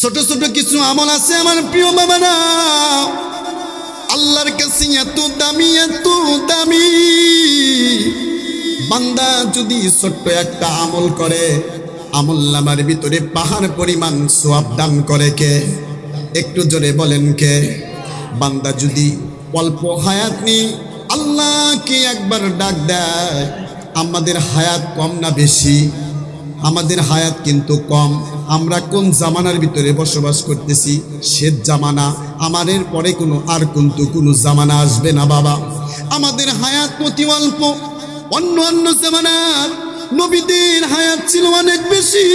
ছোট ছোট কিছু আমল আছে আমার প্রিয় বাবারা। আল্লাহর কাছে এত দামি এত দামি। বান্দা যদি ছোট্ট একটা আমল করে, আমল নামার ভিতরে পাহাড় পরিমাণ সোয়াব দান করে কে? একটু জোরে বলেন কে? বান্দা যদি অল্প হায়াত নি আল্লাহকে একবার ডাক দেয়, আমাদের হায়াত কম না বেশি? আমাদের হায়াত কিন্তু কম। আমরা কোন জামানার ভিতরে বসবাস করতেছি? শ্বেত জামানা। আমাদের পরে কোনো আর কিন্তু কোনো জামানা আসবে না, বাবা। আমাদের হায়াত অতি অল্প। অন্য অন্য জামানার নবীদের হায়াত ছিল অনেক বেশি।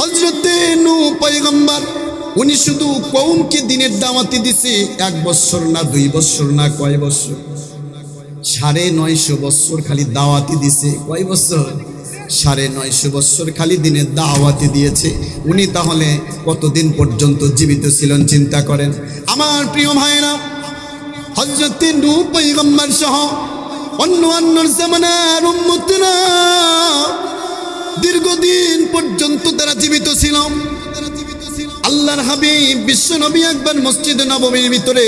হজরতে নু পয়গম্বর, উনি শুধু কৌমকে দিনের দাওয়াতি দিছে, এক বছর না, দুই বছর না, কয় বছর? সাড়ে নয়শো বছর খালি দাওয়াতি দিছে, কয় বছর? সাড়ে নয়শো বৎসর খালি দিনে দাওয়াতি দিয়েছে। উনি তাহলে কতদিন পর্যন্ত জীবিত ছিলেন চিন্তা করেন। আমার প্রিয় ভাইরা হজরতে নু পৈগম্বর সহ অন্য অন্য জামানার দীর্ঘদিন পর্যন্ত তারা জীবিত ছিল। আল্লাহর হাবিব বিশ্ব নবী একবার মসজিদে নবমীর ভিতরে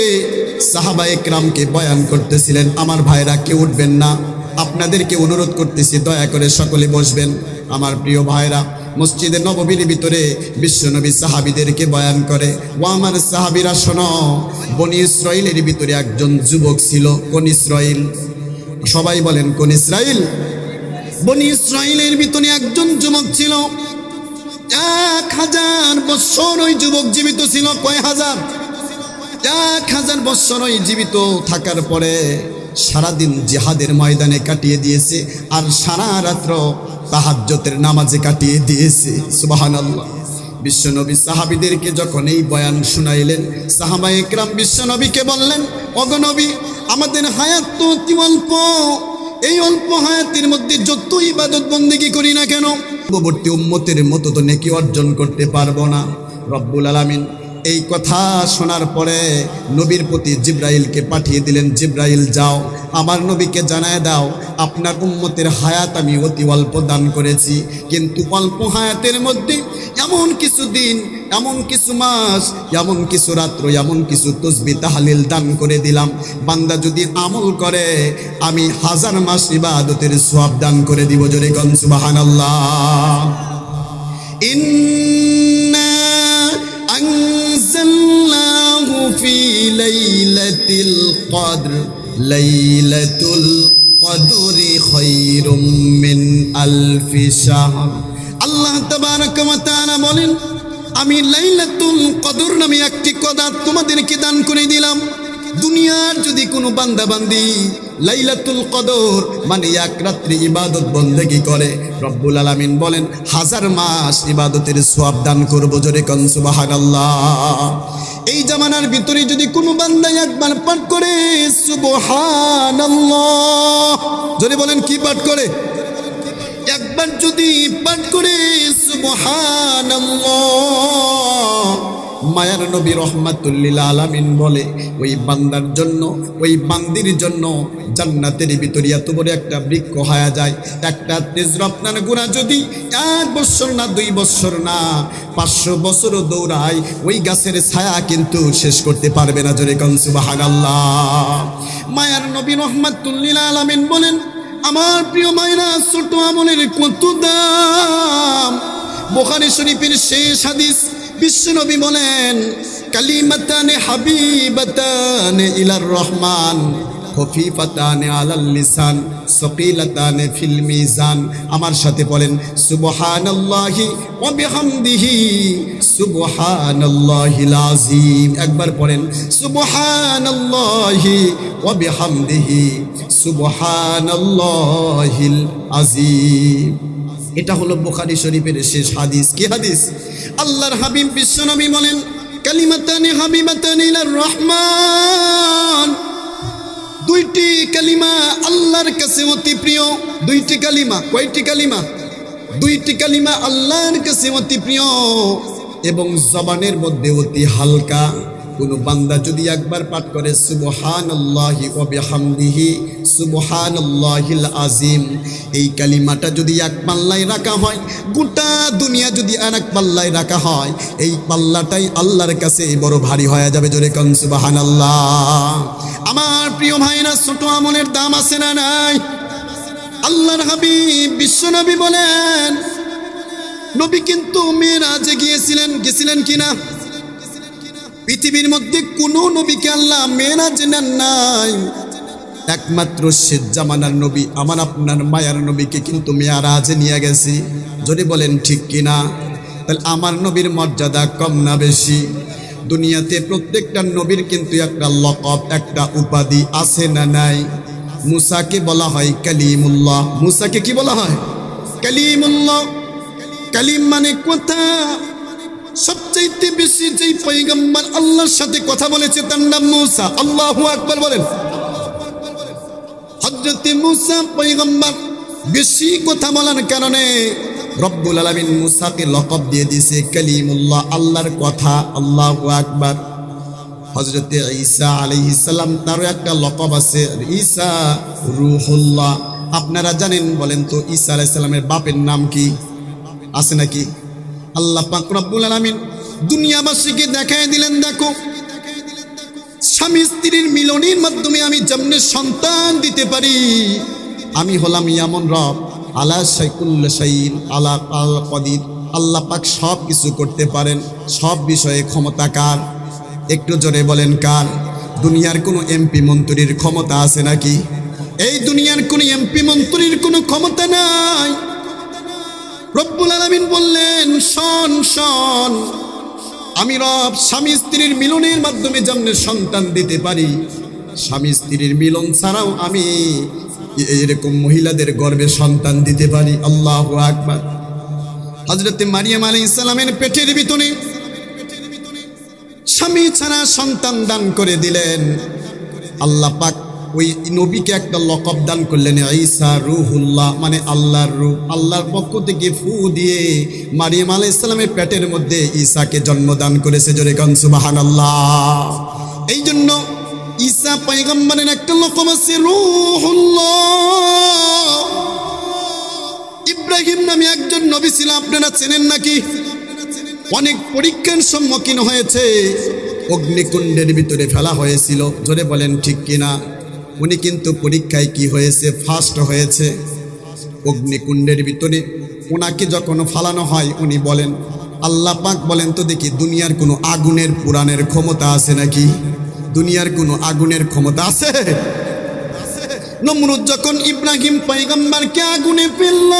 সাহাবা একরামকে বয়ান করতেছিলেন, আমার ভাইরা, কেউ উঠবেন না। আপনাদেরকে অনুরোধ করতেছি, দয়া করে সকলে বসবেন। আমার প্রিয় ভাইরা মসজিদে নববীর ভিতরে বিশ্বনবী সাহাবিদেরকে বয়ান করে, ও আমার সাহাবিরা, শোনো, বনি ইসরাইলের ভিতরে একজন যুবক ছিল, কোন ইসরাইল? সবাই বলেন, কোন ইসরাইল? বনি ইসরাইলের ভিতরে একজন যুবক ছিল, এক হাজার বৎসর ওই যুবক জীবিত ছিল। কয় হাজার? এক হাজার বৎসর ওই জীবিত থাকার পরে সারাদিন জিহাদের ময়দানে কাটিয়ে দিয়েছে আর সারা রাত্র তাহাজ্জতের নামাজে কাটিয়ে দিয়েছে। সুবাহান বিশ্বনবী সাহাবিদেরকে যখন এই বয়ান শুনাইলেন, সাহাবা একরাম বিশ্বনবীকে বললেন অগনবী আমাদের হায়াত তো অতি অল্প। এই অল্প হায়াতের মধ্যে যত ইবাদত বন্দিগি করি না কেন? পূর্ববর্তী উম্মতের মতো তো নেকি অর্জন করতে পারব না। রব্বুল আলামিন এই কথা শোনার পরে নবীর প্রতি জিব্রাইলকে পাঠিয়ে দিলেন, জিব্রাইল, যাও, আমার নবীকে জানায় দাও, আপনার উম্মতের হায়াত আমি অতি অল্প দান করেছি, কিন্তু অল্প হায়াতের মধ্যে এমন কিছু দিন, এমন কিছু মাস, এমন কিছু রাত্র, এমন কিছু তসবি তাহালিল দান করে দিলাম। বান্দা যদি আমল করে, আমি হাজার মাস ইবাদতের সব দান করে দিব জোরে কন, সুবহানাল্লাহ। ইন্না أنزلناه في ليلة القدر ليلة القدر خير من ألف شهر আল্লাহ তাবারক ওয়া তাআলা বলেন আমি লাইলাতুল কদর নামে একটি কদার তোমাদেরকে দান করে দিলাম দুনিয়ার যদি কোনো বান্দা বান্দি লাইলাতুল কদর মানে এক রাত্রি ইবাদত বন্দেগি করে। রব্বুল আলামিন বলেন, হাজার মাস ইবাদতের সওয়াব দান করব জোরে কন, সুবহানাল্লাহ। এই জামানার ভিতরে যদি কোনো বান্দা একবার পাঠ করে, সুবহানাল্লাহ। জোরে বলেন, কি পাঠ করে? একবার যদি পাঠ করে, সুবহানাল্লাহ। মায়ার নবী রহমাতুল্লিল আলামিন বলে, ওই বান্দার জন্য, ওই বান্দির জন্য জান্নাতের ভিতরে এত বড় একটা বৃক্ষ হয়ে যায়। একটা তেজ রপ্তান গুণা যদি এক বছর না, দুই বছর না, পাঁচশো বছরও দৌড়ায়, ওই গাছের ছায়া কিন্তু শেষ করতে পারবে না জোরে কনসুবাহান আল্লাহ মায়ার নবী রহমাতুল্লিল আলামিন বলেন, আমার প্রিয় মায়েরা, ছোট আমলের কত দাম? বোখারি শরীফের শেষ হাদিস বিশ্বনবী বলেন, কালিমাতানে হাবিবাতানে ইলার রহমান আমার সাথে বলেন, সুবহানাল্লাহি একবার পড়েন, সুবহানাল্লাহি ওয়া বিহামদিহি এটা হলো বুখারী শরীফের শেষ হাদিস। কি হাদিস? আল্লাহর হাবিব বিশ্বনবী বলেন, কালিমাতানি হাবিবাতানি রহমান। দুইটি কালিমা আল্লাহর কাছে অতি প্রিয়। দুইটি কালিমা, কয়টি কালিমা? দুইটি কালিমা আল্লাহর কাছে অতি প্রিয় এবং জবানের মধ্যে অতি হালকা। কোনো বান্দা যদি একবার পাঠ করে, সুবহানাল্লাহি ওয়া বিহামদিহি, সুবহানাল্লাহিল আজিম এই কালিমাটা যদি এক পাল্লায় রাখা হয়, গোটা দুনিয়া যদি আর এক পাল্লায় রাখা হয়, এই পাল্লাটাই আল্লাহর কাছে বড় ভারী হয়ে যাবে জোরে কন সুবহান আল্লাহ আমার প্রিয় ভাইরা, ছোট আমলের দাম আছে না নাই? আল্লাহর হাবিব বিশ্বনবী বলেন, নবী কিন্তু মেয়েরাজে গিয়েছিলেন, গেছিলেন কিনা? পৃথিবীর মধ্যে কোনো নবীকে আল্লাহ মেয়েরাজ নেন নাই। একমাত্র শেষ জামানার নবী আমার আপনার মায়ার নবীকে কিন্তু মেয়ারাজে নিয়ে গেছি। যদি বলেন ঠিক কিনা? তাহলে আমার নবীর মর্যাদা কম না বেশি? দুনিয়াতে প্রত্যেকটা নবীর কিন্তু একটা লকব, একটা উপাধি আছে না নাই? মুসাকে বলা হয় কালিমুল্লাহ। মুসাকে কি বলা হয়? কালিমুল্লাহ। কালিম মানে কথা? সবচাইতে বেশি যেই পৈগম্বর আল্লাহর সাথে কথা বলেছে, তার নাম মুসা। আল্লাহ আকবার বলেন। হজরতে মুসা পৈগম্বর বেশি কথা বলার কারণে রব্বুল আলমিন মুসাকে লকব দিয়ে দিয়েছে, কালিমুল্লাহ, আল্লাহর কথা, আল্লাহ আকবার। হজরতে ঈসা আলাইহিসাল্লাম তারও একটা লকব আছে, ঈসা রুহুল্লাহ। আপনারা জানেন, বলেন তো, ঈসা আলাইসাল্লামের বাপের নাম কি? আছে নাকি? আল্লাহ পাক রব্বুল আলামিন দুনিয়াবাসীকে দেখায় দিলেন, দেখো, স্বামী স্ত্রীর মিলনের মাধ্যমে আমি যেমনে সন্তান দিতে পারি, আমি হলাম ইয়ামন রব, আলা সাইকুল্ল সাইন আলা আল কদির। আল্লাহ পাক সব কিছু করতে পারেন, সব বিষয়ে ক্ষমতাকার একটু জোরে বলেন, কার? দুনিয়ার কোনো এমপি মন্ত্রীর ক্ষমতা আছে নাকি? এই দুনিয়ার কোনো এমপি মন্ত্রীর কোনো ক্ষমতা নাই। রব্বুল আলমিন বললেন, শন শন। আমি রব স্বামী স্ত্রীর মিলনের মাধ্যমে যেমন সন্তান দিতে পারি। স্বামী স্ত্রীর মিলন ছাড়াও আমি এরকম মহিলাদের গর্বে সন্তান দিতে পারি। আল্লাহ আকবার। হজরতে মারিয়াম আলী ইসলামের পেটের ভিতরে স্বামী ছাড়া সন্তান দান করে দিলেন। আল্লাহ পাক ওই নবীকে একটা লকব দান করলেন, ঈসা রুহুল্লাহ মানে আল্লাহর রূহ আল্লাহর পক্ষ থেকে ফু দিয়ে মারিয়াম আলাহ ইসলামের পেটের মধ্যে ঈসাকে জন্মদান করেছে, জোরে কনসুবাহান আল্লাহ এই জন্য ঈসা পাইগম্বরের একটা লকব আছে, রুহুল্লাহ। ইব্রাহিম নামে একজন নবী ছিল, আপনারা চেনেন নাকি? অনেক পরীক্ষার সম্মুখীন হয়েছে, অগ্নিকুণ্ডের ভিতরে ফেলা হয়েছিল, জোরে বলেন ঠিক কিনা? উনি কিন্তু পরীক্ষায় কি হয়েছে ফার্স্ট হয়েছে। অগ্নিকুণ্ডের ভিতরে ওনাকে যখন ফালানো হয়, উনি বলেন, আল্লাহ পাক বলেন তো দেখি দুনিয়ার কোনো আগুনের পুরাণের ক্ষমতা আছে নাকি? দুনিয়ার কোনো আগুনের ক্ষমতা আছে? নমরুদ যখন ইব্রাহিম পাইগম্বারকে আগুনে ফেলল,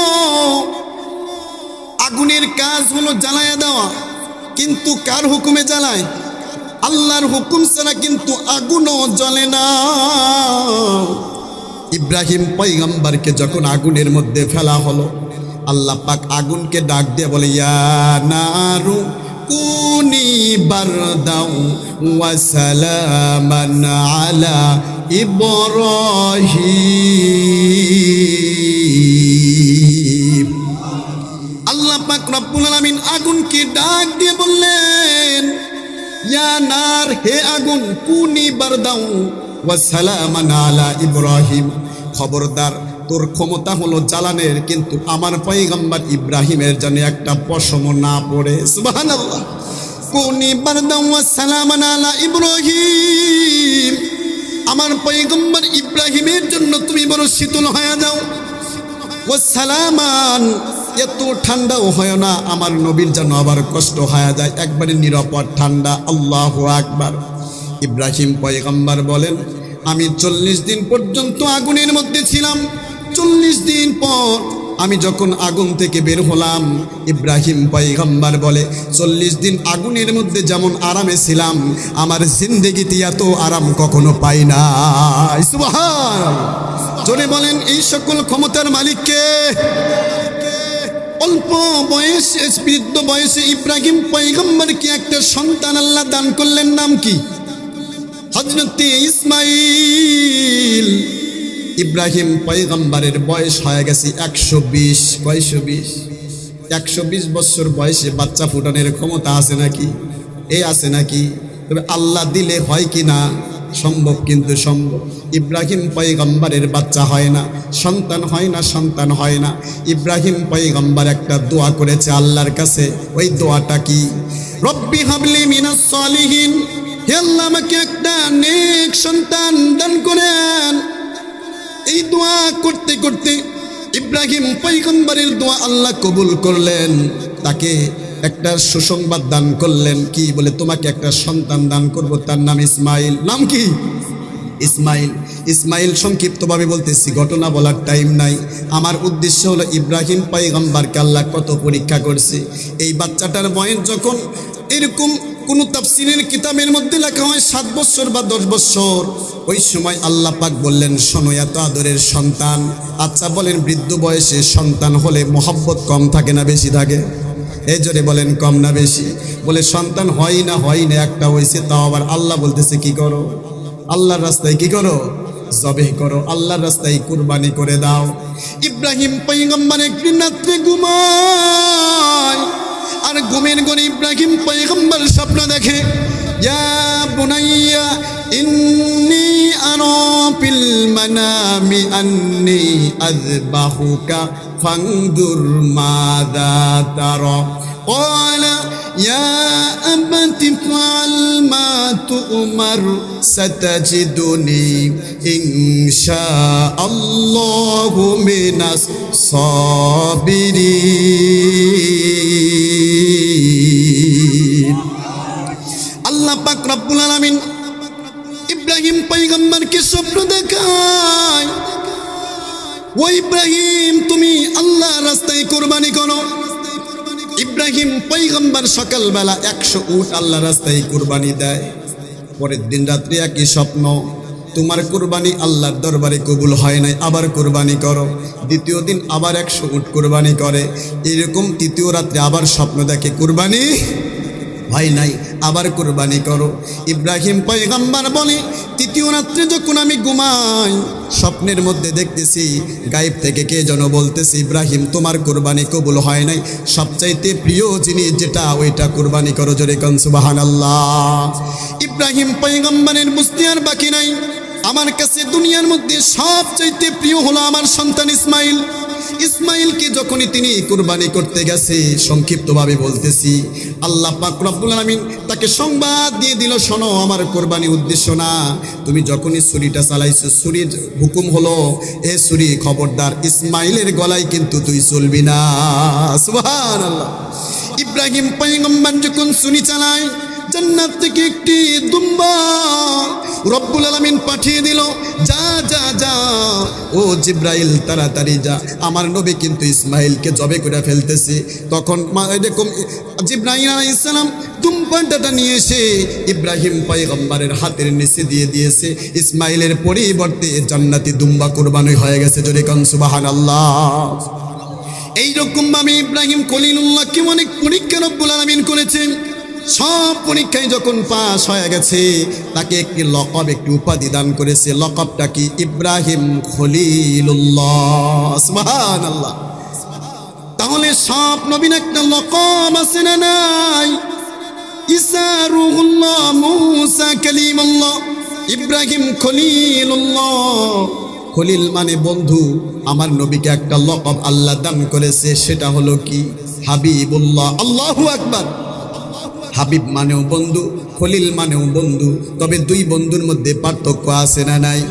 আগুনের কাজ হলো জ্বালায়া দেওয়া, কিন্তু কার হুকুমে জ্বালায়? আল্লাহর হুকুম ছাড়া কিন্তু আগুনও জ্বলে না। ইব্রাহিম পৈগম্বরকে যখন আগুনের মধ্যে ফেলা হলো, আল্লাহ পাক আগুনকে ডাক দিয়ে বলে, ইয়া নারু কুনি বারদাউ ওয়া সালামান আলা ইব্রাহিম। আল্লাহ পাক রব্বুল আলামিন আগুনকে ডাক দিয়ে বললেন ইয়া নার হে আগুন কুনি বারদাউ। ওয়া সালামান আলা ইব্রাহিম। খবরদার, তোর ক্ষমতা হলো জ্বালানের, কিন্তু আমার পয়গম্বর ইব্রাহিমের জন্য একটা পশম না পড়ে। সুবহানাল্লাহ। কুনি বারদাউ ওয়া আলা ইব্রাহিম। আমার পয়গম্বর ইব্রাহিমের জন্য তুমি বড় শীতল হয়ে যাও। ও সালামান এত ঠান্ডাও হয় না, আমার নবীর যেন আবার কষ্ট হয়ে যায়, একবারে নিরাপদ ঠান্ডা, আল্লাহ আকবার। ইব্রাহিম পয়গম্বর বলেন, আমি চল্লিশ দিন পর্যন্ত আগুনের মধ্যে ছিলাম। চল্লিশ দিন পর আমি যখন আগুন থেকে বের হলাম, ইব্রাহিম পয়গম্বর বলে, চল্লিশ দিন আগুনের মধ্যে যেমন আরামে ছিলাম, আমার জিন্দেগিতে এত আরাম কখনো পাই না জোরে বলেন, এই সকল ক্ষমতার মালিককে? অল্প বয়সে বৃদ্ধ বয়সে ইব্রাহিম পৈগম্বরকে একটা সন্তান আল্লাহ দান করলেন, নাম কি? হজরতে ইসমাইল। ইব্রাহিম পৈগম্বরের বয়স হয়ে গেছে একশো বিশ কয়শো বিশ। একশো বিশ বছর বয়সে বাচ্চা ফুটানোর ক্ষমতা আছে নাকি? এ আছে নাকি? তবে আল্লাহ দিলে হয় কি না? সম্ভব কিন্তু সম্ভব। ইব্রাহিম পয়গম্বরের বাচ্চা হয় না, সন্তান হয় না, সন্তান হয় না। ইব্রাহিম পয়গম্বর একটা দোয়া করেছে আল্লাহর কাছে, ওই দোয়াটা কি? রব্বি হাবলি মিনাস সালিহিন, হে আল্লাহ আমাকে একটা নেক সন্তান দান করেন। এই দোয়া করতে করতে ইব্রাহিম পৈগম্বরের দোয়া আল্লাহ কবুল করলেন। তাকে একটা সুসংবাদ দান করলেন কি বলে, তোমাকে একটা সন্তান দান করব, তার নাম ইসমাইল। নাম কি? ইসমাইল। ইসমাইল সংক্ষিপ্তভাবে বলতেছি, ঘটনা বলার টাইম নাই। আমার উদ্দেশ্য হলো ইব্রাহিম পাইগম্বারকে আল্লাহ কত পরীক্ষা করছে। এই বাচ্চাটার বয়স যখন এরকম কোন তাফসিরের কিতাবের মধ্যে লেখা হয়, সাত বছর বা দশ বছর, ওই সময় আল্লাহ পাক বললেন, শোনো, এত আদরের সন্তান। আচ্ছা বলেন, বৃদ্ধ বয়সে সন্তান হলে মোহাব্বত কম থাকে না, বেশি থাকে? এই জোরে বলেন, কম না বেশি। বলে, সন্তান হয় না হয় না, একটা হয়েছে তাও আবার আল্লাহ বলতেছে, কি করো? আল্লাহর রাস্তায় কি করো? জবে করো, আল্লাহর রাস্তায় কুরবানি করে দাও। ইব্রাহিম পৈগম্বর একটি রাত্রে ঘুমায়, আর ঘুমের করে ইব্রাহিম পৈগম্বর স্বপ্ন দেখে يا بني إني أرى في المنام أني أذبحك فانظر ماذا ترى. قال يا أبت افعل ما تؤمر ستجدني إن شاء الله من الصابرين. আল্লাহ পাক রব্বুল আলামিন ইব্রাহিম পয়গম্বরকে স্বপ্ন দেখায়। ও ইব্রাহিম, তুমি আল্লাহ রাস্তায় কোরবানি করো। ইব্রাহিম পৈগম্বর সকালবেলা একশো উট আল্লাহ রাস্তায় কুরবানি দেয়। পরের দিন রাত্রে একই স্বপ্ন, তোমার কুরবানি আল্লাহর দরবারে কবুল হয় নাই, আবার কুরবানি করো। দ্বিতীয় দিন আবার একশো উট কুরবানি করে। এরকম তৃতীয় রাত্রে আবার স্বপ্ন দেখে কুরবানি হয় নাই, আবার কোরবানি করো। ইব্রাহিম পয়গাম্বার বলে, তৃতীয় রাত্রে যখন আমি ঘুমাই, স্বপ্নের মধ্যে দেখতেছি গাইব থেকে কে যেন বলতেছি, ইব্রাহিম, তোমার কোরবানি কবুল হয় নাই। সবচাইতে প্রিয় জিনিস যেটা, ওইটা কোরবানি করো জোরে কনসুবাহান আল্লাহ ইব্রাহিম পয়গাম্বারের বুঝতে আর বাকি নাই। আমার কাছে দুনিয়ার মধ্যে সবচাইতে প্রিয় হলো আমার সন্তান ইসমাইল। ইসমাইলকে যখনই তিনি কুরবানি করতে গেছে, সংক্ষিপ্তভাবে বলতেছি, আল্লাহ পাক রব্বুল আলামিন তাকে সংবাদ দিয়ে দিল, শোনো, আমার কোরবানি উদ্দেশ্য না। তুমি যখনই ছুরিটা চালাইছো, ছুরির হুকুম হলো, এ ছুরি খবরদার, ইসমাইলের গলায় কিন্তু তুই চলবি না। সুবহানাল্লাহ। ইব্রাহিম পয়গম্বর যখন ছুরি চালায় জান্নাত থেকে একটি দুম্বা রব্বুল আলামিন পাঠিয়ে দিল, যা যা যা, ও জিব্রাইল, তাড়াতাড়ি যা। আমার নবী কিন্তু ইসমাইলকে জবে করে ফেলতেছে। তখন এরকম জিব্রাইল আলাইহিস সালাম দুম্বাটাটা নিয়ে এসে ইব্রাহিম পয়গম্বরের হাতের নিচে দিয়ে দিয়েছে। ইসমাইলের পরিবর্তে জান্নাতি দুম্বা কোরবানি হয়ে গেছে। জোরে কন, সুবহানাল্লাহ। এইরকম ভাবে ইব্রাহিম কলিলুল্লাহকে অনেক পরীক্ষা রব্বুল আলামিন করেছেন। সব পরীক্ষায় যখন পাস হয়ে গেছে, তাকে একটি লকব, একটি উপাধি দান করেছে। লকবটা কি? ইব্রাহিম সুবহানাল্লাহ। তাহলে সব নবীন একটা লকব আছে না নাই? ইব্রাহিম খলিল মানে বন্ধু। আমার নবীকে একটা লকব আল্লাহ দান করেছে, সেটা হলো কি? হাবিবুল্লাহ। আল্লাহু আকবার। হাবিব মানেও বন্ধু, খলিল মানেও বন্ধু, তবে দুই বন্ধুর মধ্যে পার্থক্য আছে না নাই?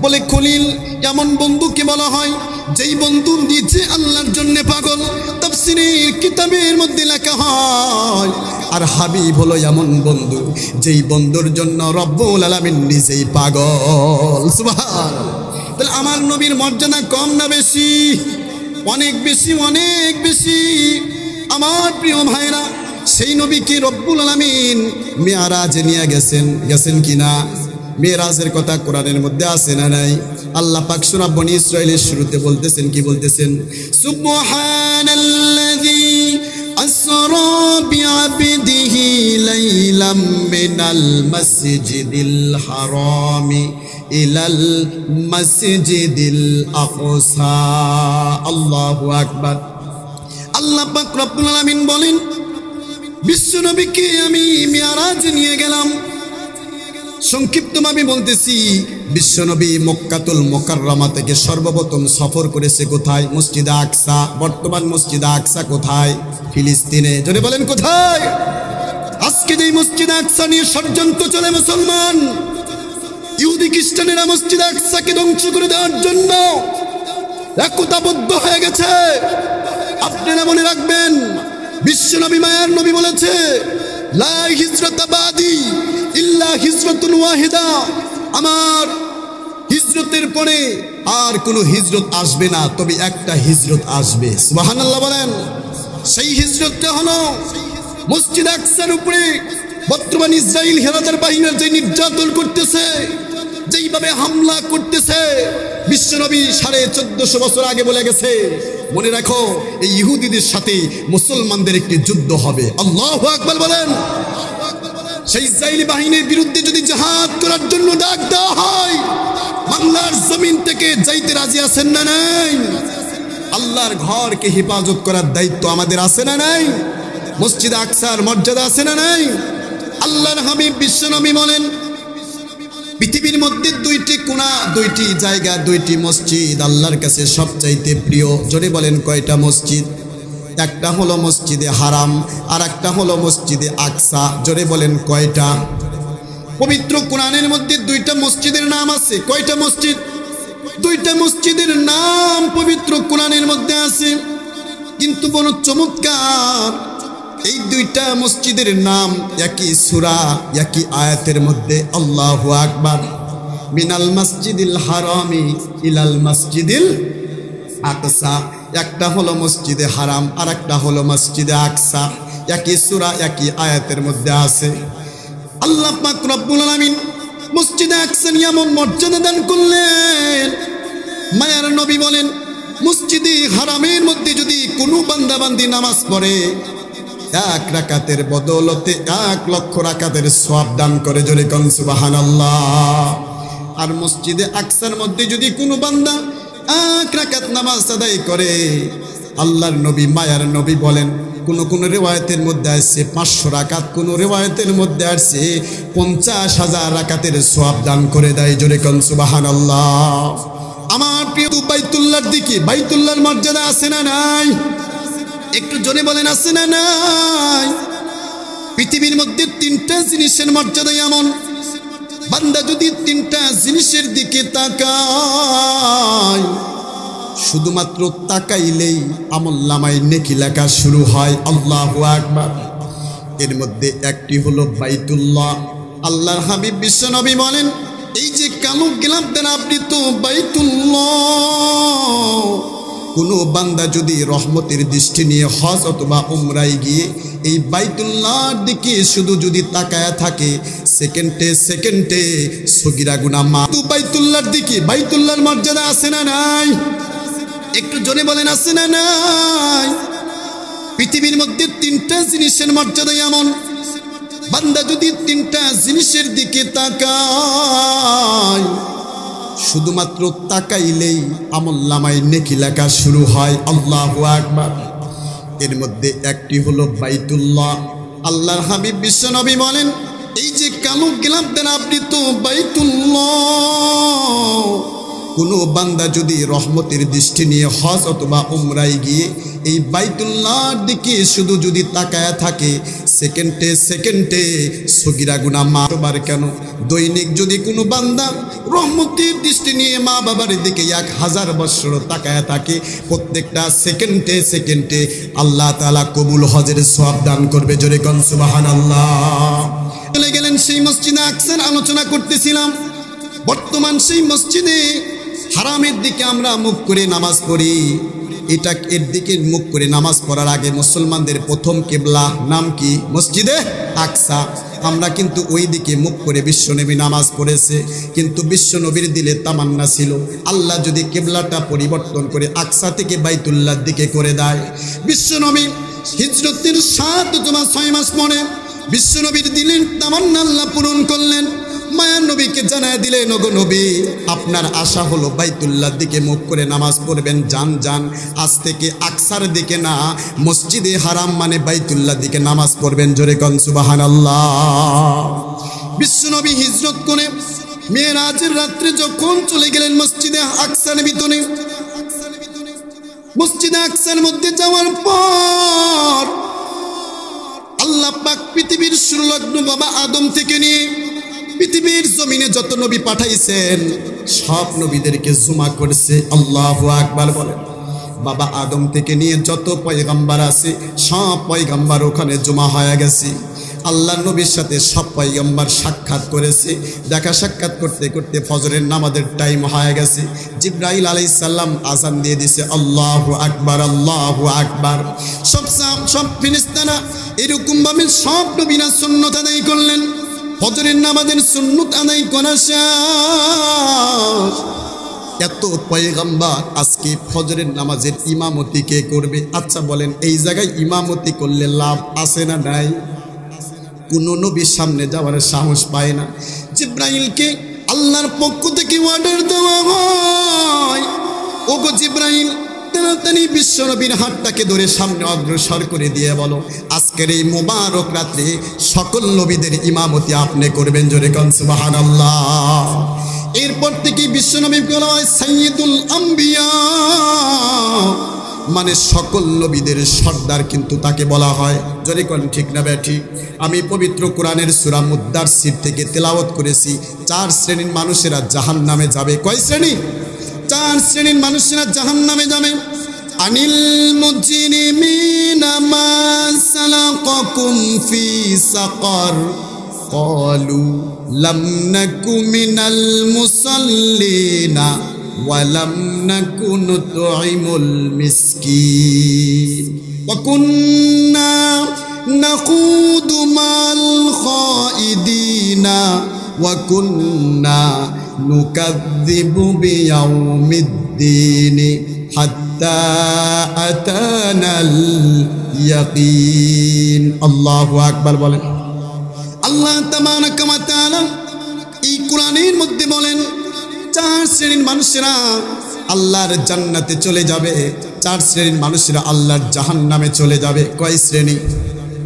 বলে, খলিল, এমন বন্ধুকে বলা হয়, যেই বন্ধু নিজে আল্লাহর জন্য পাগল, তাফসিরের কিতাবের মধ্যে লেখা হয়। আর হাবিব হলো এমন বন্ধু, যেই বন্ধুর জন্য রব্বুল আলামিন নিজেই পাগল। তাহলে আমার নবীর মর্যাদা কম না বেশি? অনেক বেশি অনেক বেশি। আমার প্রিয় ভাইরা সেই নবীকে রব্বুল আলামিন মেয়ারাজ নিয়ে গেছেন। গেছেন কিনা? মেয়েরাজের কথা কোরআনের মধ্যে আছে না নাই? আল্লাহ পাক সূরা বনি ইসরাইলের শুরুতে বলতেছেন, কি বলতেছেন? আসরা বিআবদিহি লাইলাম আল্লাহু আকবার। আল্লাহ পাক রব্বুল বলেন বিশ্বনবীকে আমি মেয়ারাজ নিয়ে গেলাম। সংক্ষিপ্ত আমি বলতেছি, বিশ্বনবী মক্কাতুল মোকাররমা থেকে সর্বপ্রথম সফর করেছে কোথায়? মসজিদ আকসা, বর্তমান মসজিদ আকসা কোথায়? ফিলিস্তিনে। যদি বলেন, কোথায়? আজকে যেই মসজিদ আকসা নিয়ে ষড়যন্ত্র চলে মুসলমান। ইহুদি খ্রিস্টানেরা মসজিদ আকসাকে ধ্বংস করে দেওয়ার জন্য একতাবদ্ধ হয়ে গেছে। আপনারা মনে রাখবেন বিশ্বনবী মায়ার নবী বলেছে, লা ইল্লা ওয়াহিদা। আমার হিজরতের পরে আর কোনো হিজরত আসবে না, তবে একটা হিজরত আসবে। বলেন, সেই হিজরতটা হলো মসজিদ আকসার উপরে বর্তমান ইসরায়েল হেরাদার বাহিনীর যে নির্যাতন করতেছে, যেইভাবে হামলা করতেছে, বিশ্বনবী সাড়ে চোদ্দশো বছর আগে বলে গেছে মনে রাখো, এই ইহুদিদের সাথে মুসলমানদের একটি যুদ্ধ হবে। আল্লাহ আকবর বলেন। সেই ইসরায়েলি বাহিনীর বিরুদ্ধে যদি জাহাজ করার জন্য ডাক দেওয়া হয়, বাংলার জমিন থেকে যাইতে রাজি আছেন না নাই? আল্লাহর ঘরকে হেফাজত করার দায়িত্ব আমাদের আছে না নাই? মসজিদ আকসার মর্যাদা আছে না নাই? আল্লাহর হাবিব বিশ্বনবী বলেন পৃথিবীর মধ্যে দুইটি কোনা, দুইটি জায়গা, দুইটি মসজিদ আল্লাহর কাছে সবচাইতে প্রিয়। জোরে বলেন কয়টা মসজিদ? একটা হলো মসজিদে হারাম আর একটা হলো মসজিদে আকসা। জোরে বলেন কয়টা? পবিত্র কোরআনের মধ্যে দুইটা মসজিদের নাম আছে। কয়টা মসজিদ? দুইটা মসজিদের নাম পবিত্র কোরআনের মধ্যে আছে। কিন্তু বড় চমৎকার এই দুইটা মসজিদের নাম একই সুরা, একই আয়াতের মধ্যে আল্লাহ আকবার। মিনাল মসজিদিল হারামি ইলাল মসজিদিল আকসা। একটা হলো মসজিদে হারাম আর একটা হলো মসজিদে আকসা। একই সুরা, একই আয়াতের মধ্যে আছে। আল্লাহ পাক রব্বুল মসজিদে আকসা নিয়ে এমন মর্যাদা দান করলেন। মায়ার নবী বলেন, মসজিদে হারামের মধ্যে যদি কোনো বান্দাবান্দি নামাজ পড়ে এক রাকাতের বদৌলতে এক লক্ষ রাকাতের সব দান করে জোরে কন সুবাহান আর মসজিদে আকসার মধ্যে যদি কোনো বান্দা এক রাকাত নামাজ আদায় করে, আল্লাহর নবী, মায়ার নবী বলেন, কোন কোন রেওয়ায়তের মধ্যে আসছে পাঁচশো রাকাত, কোন রেওয়ায়তের মধ্যে আসছে পঞ্চাশ হাজার রাকাতের সব দান করে দেয় জোরে কন সুবাহান আমার প্রিয় বাইতুল্লার দিকে, বাইতুল্লাহর মর্যাদা আছে না নাই? একটু জোরে বলেন, আছে না নাই? পৃথিবীর মধ্যে তিনটা জিনিসের মর্যাদা এমন। বান্দা যদি তিনটা জিনিসের দিকে তাকায়, শুধুমাত্র তাকাইলেই আমল আমল্লামায় নেকি লেখা শুরু হয়। আল্লাহ আকবার। এর মধ্যে একটি হলো বাইতুল্লাহ। আল্লাহর হাবিব বিশ্বনবী বলেন, এই যে কালো গেলাম দেন আপনি তো বাইতুল্লাহ। কোনো বান্দা যদি রহমতের দৃষ্টি নিয়ে হজ অথবা উমরাই গিয়ে এই বাইতুল্লাহর দিকে শুধু যদি তাকায়া থাকে, সেকেন্ডে সেকেন্ডে সগিরা গুনা মা তো বাইতুল্লাহর দিকে বাইতুল্লার মর্যাদা আছে না নাই? একটু জোরে বলেন, আছে না নাই? পৃথিবীর মধ্যে তিনটা জিনিসের মর্যাদা এমন। বান্দা যদি তিনটা জিনিসের দিকে তাকায় শুধুমাত্র তাকাইলেই আমল্লামায় নেকি লেখা শুরু হয়। আল্লাহ আকবার। এর মধ্যে একটি হলো বাইতুল্লাহ। আল্লাহর হাবিব বিশ্বনবী বলেন, এই যে কালো গেলাম দেন আপনি তো বাইতুল্লাহ। কোনো বান্দা যদি রহমতের দৃষ্টি নিয়ে হজ অথবা উমরাই গিয়ে এই বাইতুল্লাহর দিকে শুধু যদি তাকায়া থাকে, সেকেন্ডে সেকেন্ডে সগিরা গুনা মা বাবার কেন? দৈনিক যদি কোনো বান্দা রহমতের দৃষ্টি নিয়ে মা বাবার দিকে এক হাজার বৎসর তাকায়া থাকে, প্রত্যেকটা সেকেন্ডে সেকেন্ডে আল্লাহ তালা কবুল হজের সব দান করবে। জোরে কন সুবাহান আল্লাহ চলে গেলেন সেই মসজিদে, আকসার আলোচনা করতেছিলাম। বর্তমান সেই মসজিদে হারামের দিকে আমরা মুখ করে নামাজ পড়ি। এটা এর দিকে মুখ করে নামাজ পড়ার আগে মুসলমানদের প্রথম কেবলা নাম কি? মসজিদে আকসা। আমরা কিন্তু ওই দিকে মুখ করে বিশ্বনবী নামাজ পড়েছে। কিন্তু বিশ্বনবীর দিলে তামান্না ছিল। আল্লাহ যদি কেবলাটা পরিবর্তন করে আকসা থেকে বাইতুল্লার দিকে করে দেয়। বিশ্বনবী হিজরতের সাত অথবা ছয় মাস পরে বিশ্বনবীর দিলেন তামান্না আল্লাহ পূরণ করলেন। মায়ার নবীকে জানায় দিলে নগো নবী, আপনার আশা হলো বাইতুল্লার দিকে মুখ করে নামাজ পড়বেন, যান যান। আজ থেকে আকসার দিকে না, মসজিদে হারাম মানে বাইতুল্লার দিকে নামাজ পড়বেন, জোরে কন সুবাহান আল্লাহ বিশ্বনবী হিজরত করে মেয়েরাজের রাত্রে যখন চলে গেলেন মসজিদে আকসার ভিতরে, মসজিদে আকসার মধ্যে যাওয়ার পর আল্লাহ পাক পৃথিবীর সুলগ্ন বাবা আদম থেকে নিয়ে পৃথিবীর জমিনে যত নবী পাঠাইছেন, সব নবীদেরকে জুমা করছে, আল্লাহ আকবার বলেন বাবা আদম থেকে নিয়ে যত পয়গাম্বার আছে, সব পয়গাম্বার ওখানে জমা হয়ে গেছে। আল্লাহ নবীর সাথে সব পয়গাম্বার সাক্ষাৎ করেছে। দেখা সাক্ষাৎ করতে করতে ফজরের নামাজের টাইম হয়ে গেছে। জিব্রাইল আলাই সাল্লাম আজান দিয়ে দিছে, আল্লাহ আকবার আল্লাহ আকবার। সব সব ফিনিস্তানা এরকমভাবে সব নবীরা সুন্নত আদায় করলেন। ফজরের নামাজের সুন্নত আদায় করা এত পয়গাম্বার আজকে ফজরের নামাজের ইমামতি কে করবে? আচ্ছা বলেন, এই জায়গায় ইমামতি করলে লাভ আছে না নাই? কোনো নবীর সামনে যাওয়ার সাহস পায় না। জিব্রাইলকে আল্লাহর পক্ষ থেকে অর্ডার দেওয়া হয়। ও গো জিব্রাইল তাড়াতাড়ি বিশ্ব নবীর হাতটাকে ধরে সামনে অগ্রসর করে দিয়ে বলো, আজকের এই মোবারক রাত্রে সকল নবীদের ইমামতি আপনি করবেন জোরে কন সুবাহান আল্লাহ এরপর থেকে বিশ্বনবী বলা হয় সাইয়দুল আম্বিয়া। মানে সকল নবীদের সর্দার কিন্তু তাকে বলা হয়। যদি কোন, ঠিক না ব্যাঠি? আমি পবিত্র কোরআনের সুরা মুদ্দার সিট থেকে তেলাওয়াত করেছি। চার শ্রেণির মানুষেরা জাহান নামে যাবে। কয় শ্রেণি? চার শ্রেণীর মানুষেরা জাহান নামে যাবে আনিল মুজরিমিনা মা সালাকাকুম ফি সাকার ক্বালু লাম নাকু মিনাল মুসাল্লিনা ওয়ালাম নাকু নুতঈমুল মিসকিন ওয়া কুন্না নাখুদু মাল খাইদিনা ওয়া কুন্না نكذب بيوم الدين حتى أتانا اليقين الله أكبر বলেন আল্লাহ তাবারাকা ওয়া তাআলা এই কোরআনের মধ্যে বলেন চার শ্রেণীর মানুষেরা আল্লাহর জান্নাতে চলে যাবে চার শ্রেণীর মানুষেরা আল্লাহর জাহান্নামে চলে যাবে কয় শ্রেণী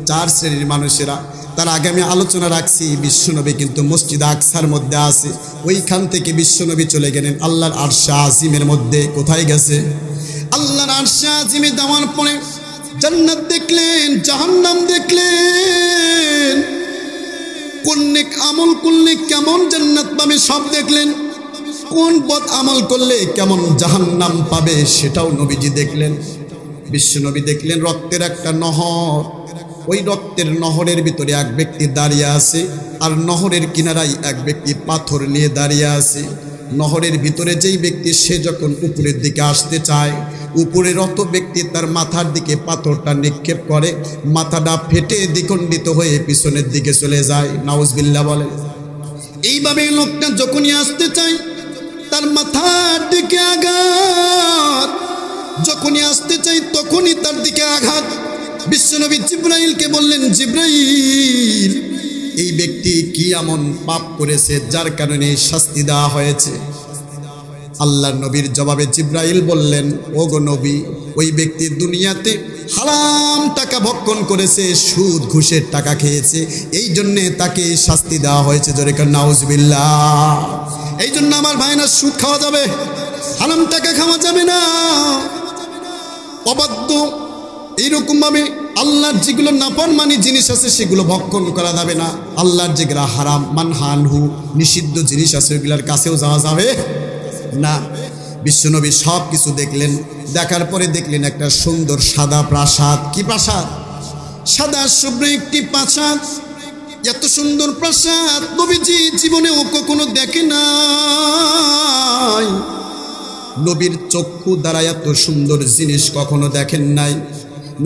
চার শ্রেণীর মানুষেরা তার আগে আমি আলোচনা রাখছি, বিশ্বনবী কিন্তু মসজিদ আকসার মধ্যে আছে। ওইখান থেকে বিশ্বনবী চলে গেলেন আল্লাহর আরশা আজিমের মধ্যে। কোথায় গেছে? আল্লাহর আরশা আজিমে দেওয়ার পরে জান্নাত দেখলেন, জাহান্নাম দেখলেন। কোন নেক আমল করলে কেমন জান্নাত পাবে সব দেখলেন। কোন পথ আমল করলে কেমন জাহান্নাম পাবে সেটাও নবীজি দেখলেন। বিশ্বনবী দেখলেন, রক্তের একটা নহর। ওই রক্তের নহরের ভিতরে এক ব্যক্তি দাঁড়িয়ে আছে আর নহরের কিনারায় এক ব্যক্তি পাথর নিয়ে দাঁড়িয়ে আছে। নহরের ভিতরে যেই ব্যক্তি, সে যখন উপরের দিকে আসতে চায় উপরের অত ব্যক্তি তার মাথার দিকে পাথরটা নিক্ষেপ করে, মাথাটা ফেটে দ্বিখণ্ডিত হয়ে পিছনের দিকে চলে যায়। নাউজবিল্লা বলে, এইভাবে লোকটা যখনই আসতে চায়, তার মাথার দিকে আঘাত। যখনই আসতে চাই তখনই তার দিকে আঘাত। বিশ্বনবী জিব্রাইলকে বললেন, জিব্রাইল, এই ব্যক্তি কি এমন পাপ করেছে যার কারণে শাস্তি দেওয়া হয়েছে? আল্লাহ নবীর জবাবে জিব্রাইল বললেন ও গো নবী, ওই ব্যক্তি দুনিয়াতে হারাম টাকা ভক্ষণ করেছে, সুদ, ঘুষের টাকা খেয়েছে, এই জন্যে তাকে শাস্তি দেওয়া হয়েছে। জোরে নাউজবিল্লা এই জন্য আমার ভাইনা সুদ খাওয়া যাবে, হারাম টাকা খাওয়া যাবে না। অবাধ্য এইরকমভাবে আল্লাহর যেগুলো নাফরমানি জিনিস আছে, সেগুলো ভক্ষণ করা যাবে না। আল্লাহর যেগুলো হারাম, মানহানহু, নিষিদ্ধ জিনিস আছে, ওইগুলোর কাছেও যাওয়া যাবে না। বিশ্বনবী সব কিছু দেখলেন, দেখার পরে দেখলেন একটা সুন্দর সাদা প্রাসাদ। কি প্রাসাদ? সাদা শুভ্র একটি প্রাসাদ। এত সুন্দর প্রাসাদ নবীজি জীবনেও কখনো দেখে নাই। নবীর চক্ষু দ্বারা এত সুন্দর জিনিস কখনো দেখেন নাই।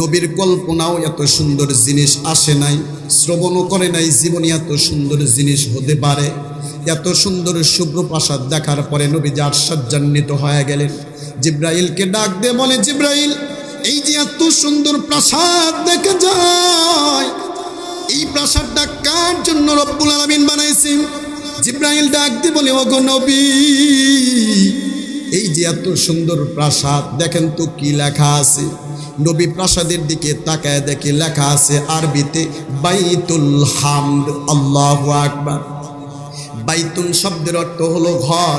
নবীর কল্পনাও এত সুন্দর জিনিস আসে নাই, শ্রবণও করে নাই, জীবনে এত সুন্দর জিনিস হতে পারে। এত সুন্দর শুভ্র প্রাসাদ দেখার পরে নবী যে আশ্চর্যান্বিত হয়ে গেলেন। জিব্রাইলকে ডাক দিয়ে বলে, জিব্রাইল, এই যে এত সুন্দর প্রাসাদ দেখা যায়, এই প্রাসাদটা কার জন্য রব্বুল আলমিন বানাইছে জিব্রাইল ডাক দিয়ে বলে, ওগো নবী, এই যে এত সুন্দর প্রাসাদ, দেখেন তো কি লেখা আছে? নবী প্রাসাদের দিকে তাকায় দেখে লেখা আছে আরবিতে, বাইতুল হামদ, আল্লাহ আকবার। বাইতুল শব্দের অর্থ হলো ঘর।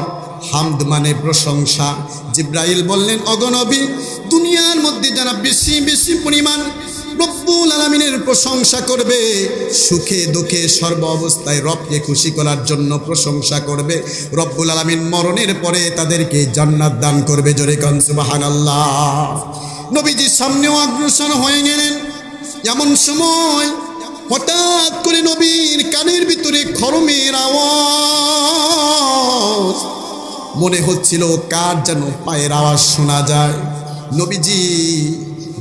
হামদ মানে প্রশংসা। জিব্রাইল বললেন অগনবী দুনিয়ার মধ্যে যারা বেশি বেশি পরিমাণ রব্বুল আলমিনের প্রশংসা করবে, সুখে দুঃখে সর্ব অবস্থায় রবকে খুশি করার জন্য প্রশংসা করবে। রব্বুল আলমিন মরণের পরে তাদেরকে জান্নাত দান করবে জোরে কনসুবাহান আল্লাহ নবীজি সামনেও অগ্রসর হয়ে গেলেন। এমন সময় হঠাৎ করে নবীর কানের ভিতরে খরমের আওয়াজ। মনে হচ্ছিল কার যেন পায়ের আওয়াজ শোনা যায়। নবীজি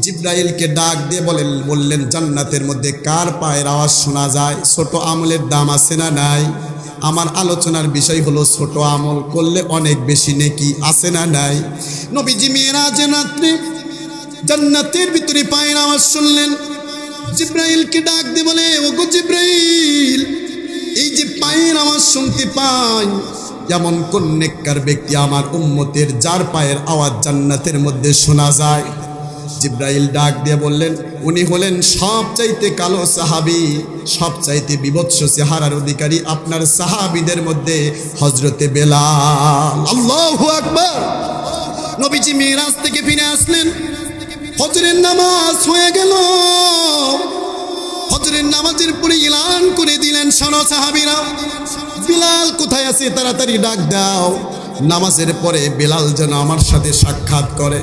জিব্রাইলকে ডাক দিয়ে বলেন, বললেন, জান্নাতের মধ্যে কার পায়ের আওয়াজ শোনা যায়? ছোট আমলের দাম আছে না নাই? আমার আলোচনার বিষয় হলো, ছোট আমল করলে অনেক বেশি নেকি আছে না নাই? নবীজি মেয়েরাজের রাত্রে জান্নাতের ভিতরে পায়ের আওয়াজ শুনলেন। জিব্রাইলকে ডাক দিয়ে বলে, ওগো জিব্রাইল, এই যে পায়ের আওয়াজ শুনতে পাই যেমন কোন নেককার ব্যক্তি আমার উম্মতের যার পায়ের আওয়াজ জান্নাতের মধ্যে শোনা যায়? জিব্রাইল ডাক দিয়ে বললেন, উনি হলেন সব চাইতে কালো সাহাবি সব চাইতে বিভৎস চেহারার অধিকারী আপনার সাহাবিদের মধ্যে হজরতে বেলাল। আল্লাহ আকবার। নবীজি মিরাজ থেকে ফিরে আসলেন। হজরের নামাজ হয়ে গেল। হজরের নামাজের পরে ইলান করে দিলেন শোনো সাহাবিরা। বিলাল কোথায় আছে? তাড়াতাড়ি ডাক দাও। নামাজের পরে বেলাল যেন আমার সাথে সাক্ষাৎ করে।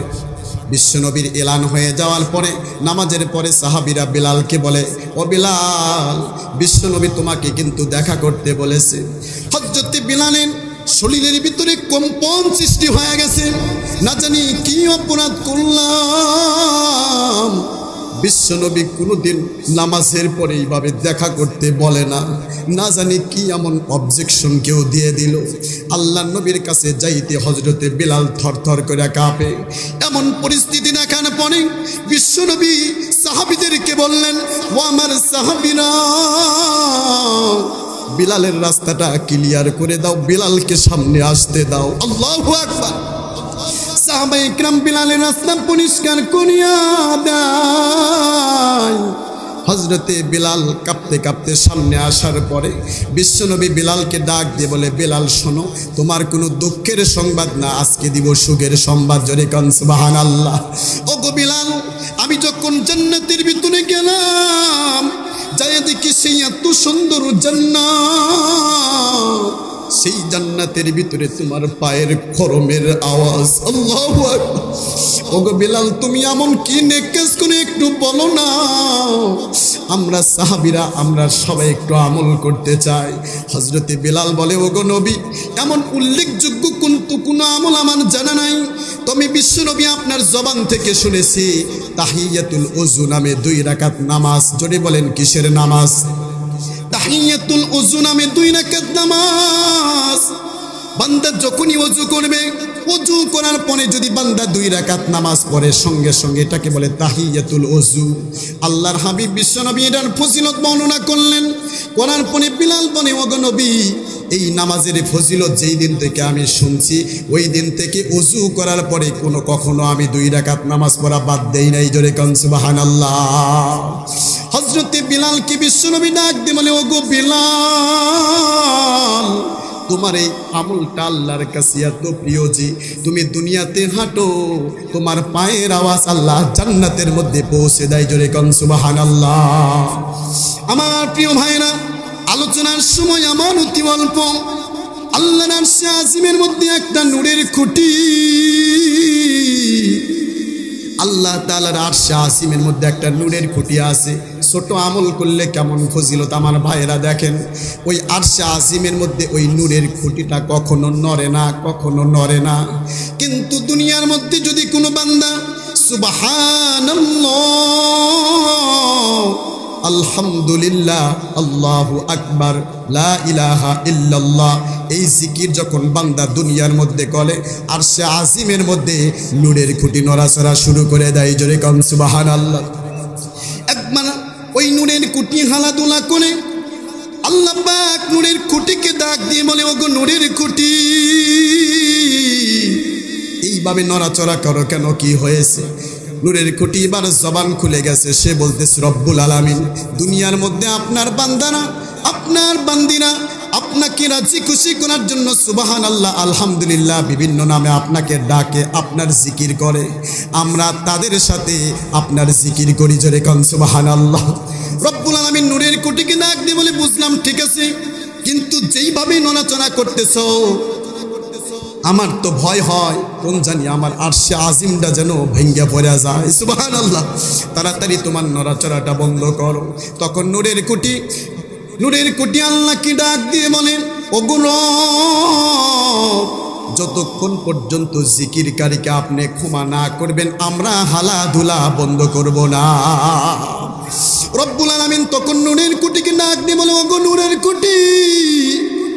বিশ্বনবীর এলান হয়ে যাওয়ার পরে, নামাজের পরে সাহাবিরা বিলালকে বলে, ও বিলাল, বিশ্বনবী তোমাকে কিন্তু দেখা করতে বলেছে। হজরতে বিলালেন শরীরের ভিতরে কম্পন সৃষ্টি হয়ে গেছে। না জানি কি অপরাধ করলাম বিশ্বনবী কোনোদিন নামাজের পরে এইভাবে দেখা করতে বলে না। না জানি কি এমন অবজেকশন কেউ দিয়ে দিল। আল্লাহ নবীর কাছে যাইতে হজরতে বিলাল থরথর করে কাঁপে। এমন পরিস্থিতি না দেখার পরে বিশ্বনবী সাহাবিদেরকে বললেন ও আমার সাহাবিরা, বিলালের রাস্তাটা ক্লিয়ার করে দাও, বিলালকে সামনে আসতে দাও। আল্লাহ আকবার। সাহাবা ইকরাম বিলালের রাস্তা পরিষ্কার করিয়া দেয়। হজরতে বিলাল কাঁপতে কাঁপতে সামনে আসার পরে বিশ্বনবী বিলালকে ডাক দিয়ে বলে, বিলাল, শোনো, তোমার কোনো দুঃখের সংবাদ না, আজকে দিব সুখের সংবাদ, জোরে কনসবাহান আল্লাহ ও গো বিলাল, আমি যখন জান্নাতের ভিতরে গেলাম যাই দেখি সেই এত সুন্দর জান্নাত। সেই জান্নাতের ভিতরে তোমার পায়ের খরমের আওয়াজ। আল্লাহ ওগো বিলাল, তুমি এমন কি নেকেস করে একটু বলো না। আমরা সাহাবিরা, আমরা সবাই একটু আমল করতে চাই। হজরতে বিলাল বলে, ওগো নবী, এমন উল্লেখযোগ্য কিন্তু কোনো আমল আমার জানা নাই। তবে বিশ্ব নবী আপনার জবান থেকে শুনেছি, তাহিয়াতুল ওজু নামে দুই রাকাত নামাজ। জোরে বলেন, কিসের নামাজ? তাহিয়াতুল উজু নামে দুই রাকাত নামাজ। বান্দা যখনই অজু করবে, অজু করার পরে যদি বান্দা দুই রাকাত নামাজ পড়ে, সঙ্গে সঙ্গে এটাকে বলে তাহিয়াতুল অজু। আল্লাহর হাবিব বিশ্বনবী এটার ফজিলত বর্ণনা করলেন। করার পরে বিলাল বনে অগনবী এই নামাজের ফজিলত যেই দিন থেকে আমি শুনছি, ওই দিন থেকে অজু করার পরে কোনো কখনো আমি দুই রাকাত নামাজ পড়া বাদ দেই নাই। জোরে কনসুবাহান আল্লাহ হজরতে বিলালকে বিশ্বনবী ডাক দিয়ে বলে, ওগো বিলাল তোমার এই আমলটা আল্লাহর কাছে এত প্রিয় যে তুমি দুনিয়াতে হাঁটো, তোমার পায়ের আওয়াজ আল্লাহ জান্নাতের মধ্যে পৌঁছে দেয় জোরে কনসুবাহান আল্লাহ আমার প্রিয় ভাইরা আলোচনার সময় আমার অতি অল্প। আল্লাহ নার্সে আজিমের মধ্যে একটা নূরের খুঁটি। আল্লাহ তালার আরশা আসিমের মধ্যে একটা নূরের খুঁটি আছে। ছোট আমল করলে কেমন ফজিলত? আমার ভাইয়েরা দেখেন, ওই আরশা আসিমের মধ্যে ওই নূরের খুঁটিটা কখনো নড়ে না, কখনো নড়ে না। কিন্তু দুনিয়ার মধ্যে যদি কোনো বান্দা সুবাহান আলহামদুলিল্লাহ, আল্লাহু আকবার, লা ইলাহা ইল্লাল্লাহ, এই জিকির যখন বান্দা দুনিয়ার মধ্যে করে আর সে আজিমের মধ্যে নূরের খুঁটি নড়াচড়া শুরু করে দেয়, জোরে কম সুবাহান আল্লাহ একবার ওই নূরের কুটি হালাদুলা করে আল্লাহ পাক নূরের খুঁটিকে ডাক দিয়ে বলে, ওগো নূরের খুঁটি, এইভাবে নড়াচড়া করো কেন? কি হয়েছে? নূরের খুঁটি এবার জবান খুলে গেছে। সে বলতেছে, রব্বুল আলামিন, দুনিয়ার মধ্যে আপনার বান্দারা, আপনার বান্দিনা আপনাকে রাজি খুশি করার জন্য সুবাহান আল্লাহ আলহামদুলিল্লাহ বিভিন্ন নামে আপনাকে ডাকে, আপনার জিকির করে। আমরা তাদের সাথে আপনার জিকির করি জোরে কন সুবাহান আল্লাহ রব্বুল আলমিন নূরের কোটিকে ডাক দিয়ে বলে, বুঝলাম, ঠিক আছে। কিন্তু যেইভাবে নড়াচড়া করতেছ, আমার তো ভয় হয়। কোন জানি আমার আরশে আজিমটা যেন ভেঙ্গে পড়ে যায়। সুবাহান আল্লাহ তাড়াতাড়ি তোমার নড়াচড়াটা বন্ধ করো। তখন নূরের কুটি নূরের কুটি আল্লাহকে ডাক দিয়ে বলেন ওগুন যতক্ষণ পর্যন্ত জিকিরকারীকে আপনি ক্ষমা না করবেন, আমরা হালাধুলা বন্ধ করব না। রব্বুল আলমিন তখন নুরের কুটিকে ডাক দিয়ে বলে ওগো নুরের কুটি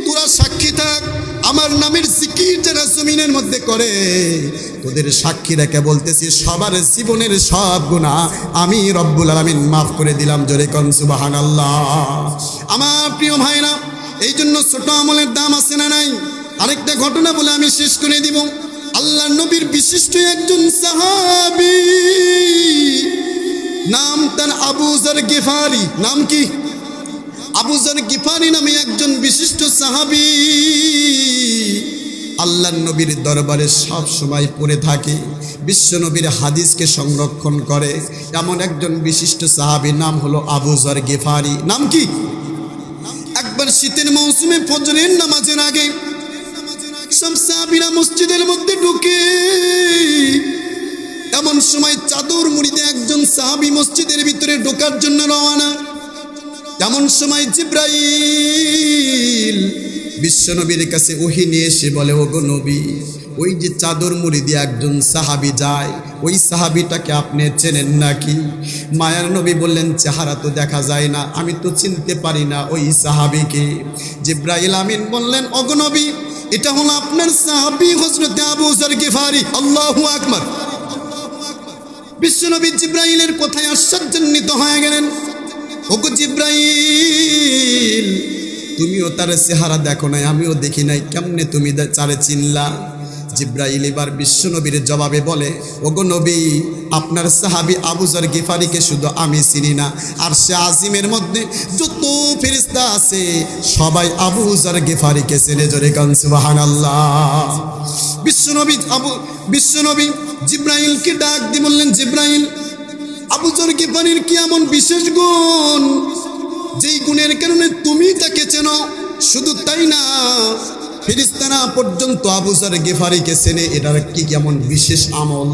তোরা সাক্ষী থাক। আমার নামের জিকির যারা জমিনের মধ্যে করে, তোদের সাক্ষী রেখে বলতেছি, সবার জীবনের সব গুণা আমি রব্বুল আলমিন মাফ করে দিলাম, জোরে কন সুবাহান আল্লাহ আমার প্রিয় ভাইরা এই জন্য ছোট আমলের দাম আছে না নাই? আরেকটা ঘটনা বলে আমি শেষ করে দিব। আল্লাহ নবীর বিশিষ্ট একজন সাহাবি, নাম তার আবুজার গেফারি, নাম কি? আবুজার গিফারি নামে একজন বিশিষ্ট সাহাবি আল্লাহ নবীর দরবারে সব সময় পড়ে থাকে, বিশ্ব নবীর হাদিসকে সংরক্ষণ করে। এমন একজন বিশিষ্ট সাহাবি নাম হলো আবুজার গেফারি। নাম কি? একবার শীতের মৌসুমে ফজরের নামাজের আগে সব সাহাবিরা মসজিদের মধ্যে ঢুকে, এমন সময় চাদর মুড়িতে একজন সাহাবি মসজিদের ভিতরে ঢোকার জন্য রওয়ানা এমন সময় জিব্রাইল বিশ্বনবীর কাছে ওহি নিয়ে এসে বলে, ওগো নবী, ওই যে চাদর মুড়ি দিয়ে একজন সাহাবি যায়, ওই সাহাবিটাকে আপনি চেনেন নাকি? মায়ার নবী বললেন, চেহারা তো দেখা যায় না, আমি তো চিনতে পারি না ওই সাহাবিকে। জিব্রাইল আমিন বললেন, ওগো নবী, এটা হলো আপনার সাহাবি হজরতে আবু জার গিফারি, আল্লাহু আকবার। বিশ্বনবী জিব্রাইলের কথায় আশ্চর্যান্বিত হয়ে গেলেন। ওগো জিব্রাইল, তুমিও তার চেহারা দেখো নাই, আমিও দেখি নাই, কেমনে তুমি চারে চিনলা? জিব্রাইল এবার বিশ্বনবীর জবাবে বলে, ওগো নবী, আপনার সাহাবি আবুজার গিফারিকে শুধু আমি চিনি না, আর সে আজিমের মধ্যে যত ফেরিস্তা আছে, সবাই আবুজার গিফারিকে চেনে জোরে কান সুবাহান আল্লাহ বিশ্বনবী আবু বিশ্বনবী জিব্রাইলকে ডাক দিয়ে বললেন, জিব্রাইল আবুজার গিফারির কি এমন বিশেষ গুণ? যেই গুণের কারণে তুমি তাকে চেনো, শুধু তাই না ফিরিস্তানা পর্যন্ত আবুজার গেফারিকে চেনে, এটার কি কেমন বিশেষ আমল?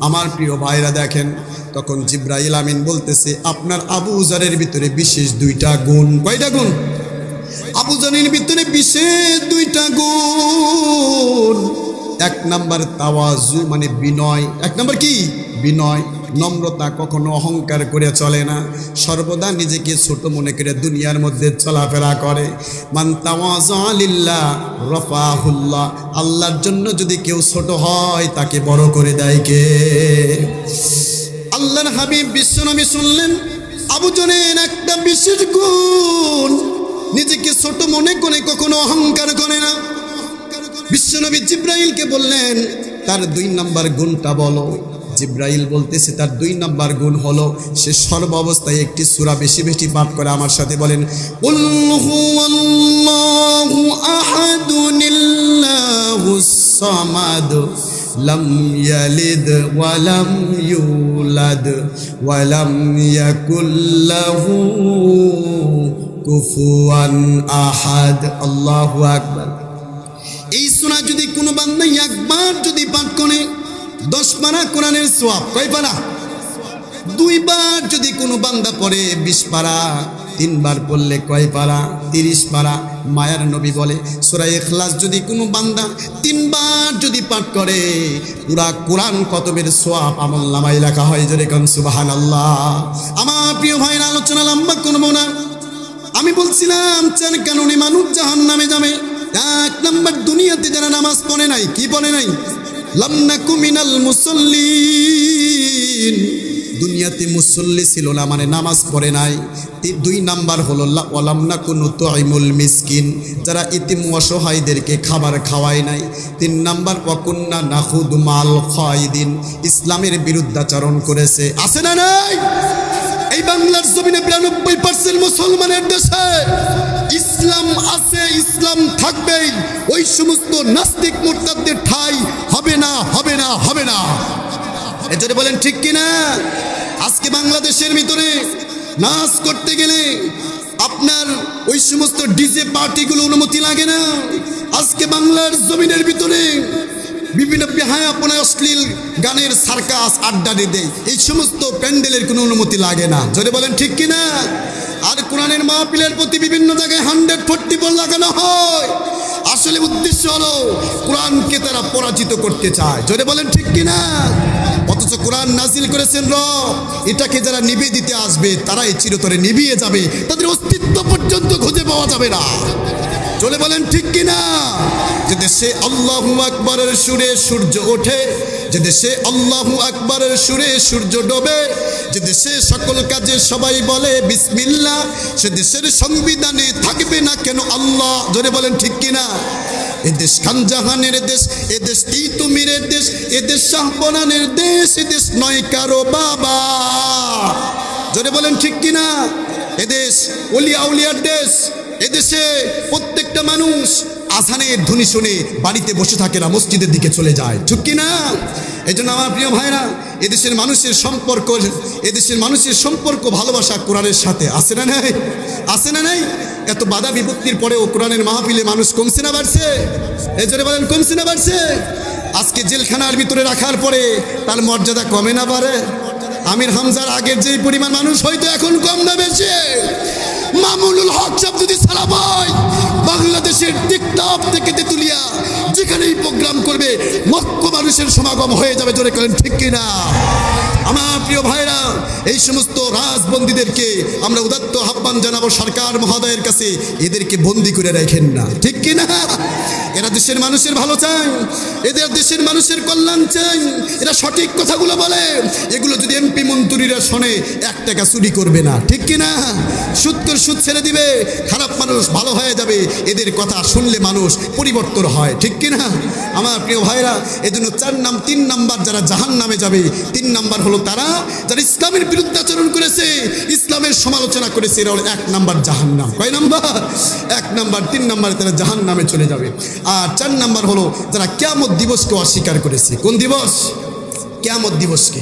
আমার প্রিয় ভাইরা দেখেন, তখন জিব্রাইল আমিন বলতেছে, আপনার আবু উজারের ভিতরে বিশেষ দুইটা গুণ। কয়টা গুণ? আবু জানের ভিতরে বিশেষ দুইটা গুণ। এক নাম্বার তাওয়াজু মানে বিনয়। এক নাম্বার কি? বিনয়। নম্রতা কখনো অহংকার করে চলে না। সর্বদা নিজেকে ছোট মনে করে দুনিয়ার মধ্যে চলাফেরা করে। মান তাওয়াজিল্লাহ রফাহুল্লাহ, আল্লাহর জন্য যদি কেউ ছোট হয় তাকে বড় করে দেয় কে? আল্লাহর হাবিব বিশ্বনবী শুনলেন, আবু জনের একটা বিশেষ গুণ, নিজেকে ছোট মনে করে কখনো অহংকার করে না। বিশ্বনবী জিব্রাইলকে বললেন, তার দুই নাম্বার গুণটা বলো। জিব্রাইল বলতেছে, তার দুই নাম্বার গুণ হলো, সে সর্ব অবস্থায় একটি সুরা বেশি বেশি পাঠ করে আমার সাথে বলেন লাম ইয়ালিদ ওয়ালাম ইউলাদ ওয়ালাম ইয়াকুল্লাহু কুফুয়ান আহাদ। আল্লাহু আকবার। এই সুরা যদি কোনো বান্দা একবার যদি পাঠ করে দশ পারা কোরআনের সোয়াব, কয় পারা দুইবার যদি কোনো বান্দা পড়ে বিশ পারা তিনবার পড়লে কয় পারা, তিরিশ পারা, মায়ার নবী বলে। সোরাই এখলাস যদি কোনো বান্দা তিনবার যদি পাঠ করে, পুরা কোরআন কতবের সোয়াব আমল নামাই লেখা হয় যদি কন সুবাহান আল্লাহ আমার প্রিয় ভাইয়ের আলোচনা লম্বা করব না। আমি বলছিলাম, চান কারণে মানুষ জাহান নামে যাবে? এক নম্বর দুনিয়াতে যারা নামাজ পড়ে নাই, কি পড়ে নাই? মিনাল দুনিয়াতে মুসল্লি ছিল না মানে নামাজ পড়ে নাই। দুই নাম্বার হলো ওয়ালামনা কোনো তোয়াইমুল মিসকিন, যারা ইতিম অসহায়দেরকে খাবার খাওয়ায় নাই। তিন নাম্বার ওয়াকুন্না নাহুদ মাল খাইদিন ইসলামের বিরুদ্ধাচরণ করেছে। আছে না নাই? এই বাংলার জমিনে বিরানব্বই পার্সেন্ট মুসলমানের দেশে ইসলাম আছে, ইসলাম থাকবেই। ওই সমস্ত নাস্তিক মোর্তাদের ঠাই হবে না হবে না হবে না। এজন্য বলেন, ঠিক কিনা আজকে বাংলাদেশের ভিতরে নাচ করতে গেলে আপনার ওই সমস্ত ডিজে পার্টিগুলো অনুমতি লাগে না। আজকে বাংলার জমিনের ভিতরে বিভিন্ন বেহায়াপনা অশ্লীল গানের সার্কাস আড্ডা দেয় এই সমস্ত প্যান্ডেলের কোনো অনুমতি লাগে না। যদি বলেন, ঠিক কিনা? আর কোরআনের মাহফিলের প্রতি বিভিন্ন জায়গায় হান্ড্রেড ফোর্টি বল লাগানো হয়। আসলে উদ্দেশ্য হলো কোরআনকে তারা পরাজিত করতে চায়। যদি বলেন, ঠিক কিনা? অথচ কোরআন নাজিল করেছেন র এটাকে যারা নিভিয়ে দিতে আসবে তারা এই চিরতরে নিভিয়ে যাবে। তাদের অস্তিত্ব পর্যন্ত খুঁজে পাওয়া যাবে না। চলে বলেন ঠিক কিনা? যে দেশে আল্লাহ আকবরের সুরে সূর্য ওঠে যে দেশে আল্লাহ আকবরের সুরে সূর্য ডোবে যে দেশে সকল কাজে সবাই বলে বিসমিল্লা সে দেশের সংবিধানে থাকবে না কেন আল্লাহ? জোরে বলেন ঠিক কিনা? এদেশ খানজাহানের দেশ এদেশ তিতুমিরের দেশ এদেশ শাহপনানের দেশ এদেশ নয় কারও বাবা। জোরে বলেন ঠিক কিনা? এদেশ অলিয়া উলিয়ার দেশ, এদেশে প্রত্যেকটা মানুষ আসানের ধ্বনি শুনে বাড়িতে বসে থাকে না, মসজিদের দিকে চলে যায়। ঠিক কি না এই জন্য আমার প্রিয় ভাইরা এদেশের মানুষের সম্পর্ক, এদেশের মানুষের সম্পর্ক ভালোবাসা কোরআনের সাথে আসে না নাই? আসে না নাই? এত বাধা বিপত্তির পরেও কোরআনের মাহফিলে মানুষ কমছে না বাড়ছে? এই জন্য বলেন, কমছে না বাড়ছে? আজকে জেলখানার ভিতরে রাখার পরে তার মর্যাদা কমে না পারে আমির হামজার আগের যেই পরিমাণ মানুষ হয়তো এখন কম না বেশি। মামুনুল হক সাহেব যদি সারা পায় বাংলাদেশের টিকটক থেকে তেতুলিয়া, যেখানেই প্রোগ্রাম করবে লক্ষ মানুষের সমাগম হয়ে যাবে, জোরে করেন, ঠিক কিনা? আমার প্রিয় ভাইরা, এই সমস্ত রাজবন্দীদেরকে আমরা উদাত্ত আহ্বান জানাব সরকার মহোদয়ের কাছে। এদেরকে বন্দি করে রাখেন না, ঠিক কিনা? এরা দেশের মানুষের ভালো চায় এদের দেশের মানুষের কল্যাণ চাই। এরা সঠিক কথাগুলো বলে। এগুলো যদি এমপি মন্ত্রীরা শোনে, এক টাকা চুরি করবে না। ঠিক কিনা? সুদ সুদ ছেড়ে দিবে, খারাপ মানুষ ভালো হয়ে যাবে। এদের কথা শুনলে মানুষ পরিবর্তন হয়। ঠিক কিনা? আমার প্রিয় ভাইরা এই জন্য চার নাম, তিন নাম্বার যারা জাহান নামে যাবে, তিন নাম্বার হলো তারা যারা ইসলামের বিরুদ্ধে আচরণ করেছে, ইসলামের সমালোচনা করেছে, এরা হলো এক নাম্বার জাহান নাম কয় নাম্বার? এক নাম্বার, তিন নাম্বারে তারা জাহান নামে চলে যাবে। আর চার নাম্বার হলো যারা ক্যামত দিবসকে অস্বীকার করেছে। কোন দিবস? ক্যামত দিবসকে।